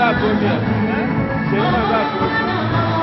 azar görmüyor. Senin azar görmüyor.